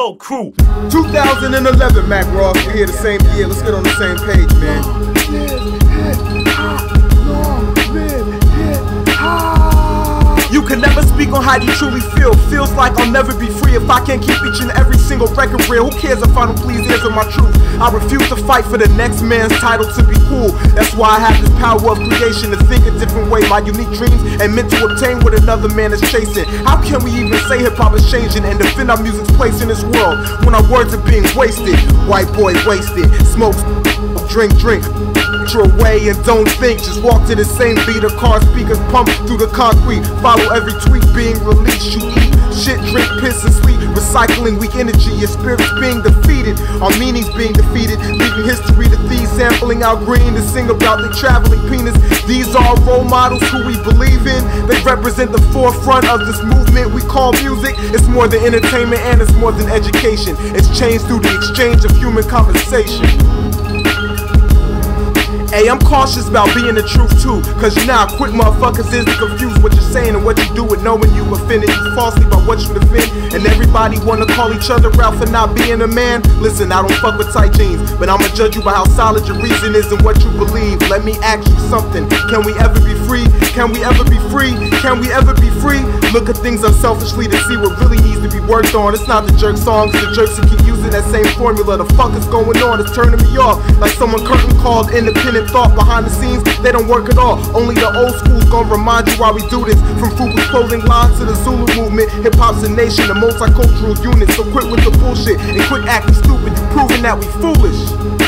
BOCrew. 2011, Mac Ross. We're here the same year. Let's get on the same page, man. Speak how you truly feel. Feels like I'll never be free if I can't keep each and every single record real. Who cares if I don't please of my truth? I refuse to fight for the next man's title to be cool. That's why I have this power of creation to think a different way. My unique dreams and meant to obtain what another man is chasing. How can we even say hip hop is changing and defend our music's place in this world when our words are being wasted? White boy wasted, smoke, drink, drink your way and don't think. Just walk to the same beat of car speakers pump through the concrete. Follow every tweet being released. You eat shit, drink, piss, and sleep. Recycling weak energy. Your spirit's being defeated. Our meanings being defeated. Leaving history to thieves. Sampling our green to sing about the traveling penis. These are role models who we believe in. They represent the forefront of this movement we call music. It's more than entertainment and it's more than education. It's changed through the exchange of human conversation. Hey, I'm cautious about being the truth too. Cause you how quick motherfuckers is to confuse what you're saying and what you do with knowing you offended you falsely by what you defend. And everybody wanna call each other out for not being a man. Listen, I don't fuck with tight jeans, but I'ma judge you by how solid your reason is and what you believe. Let me ask you something. Can we ever be free? Can we ever be free? Can we ever be free? Look at things unselfishly to see what really needs to be worked on. It's not the jerk songs, the jerks who keep using that same formula. The fuck is going on? It's turning me off. Like someone curtain called independent thought behind the scenes, they don't work at all. Only the old school's gonna remind you why we do this. From Fubu's clothing line to the Zulu movement, hip hop's a nation, a multicultural unit. So quit with the bullshit and quit acting stupid. Proving that we foolish.